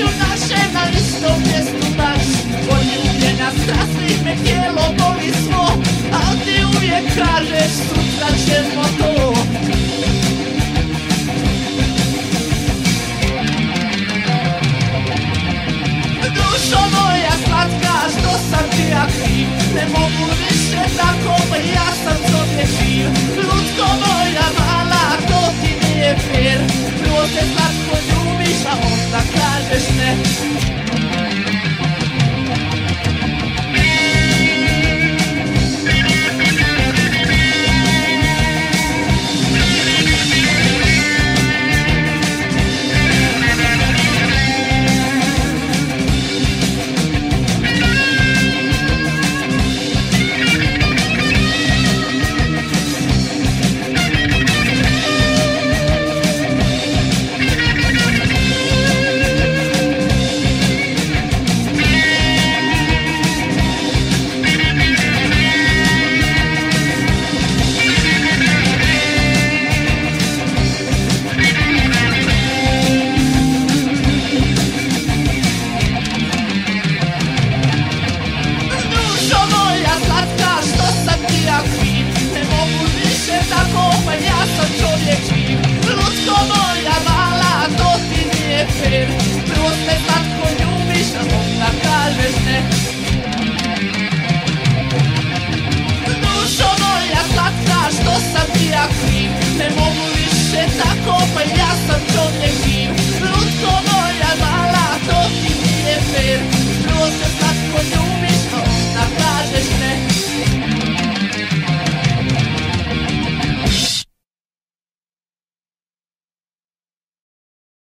parkiću našem na istom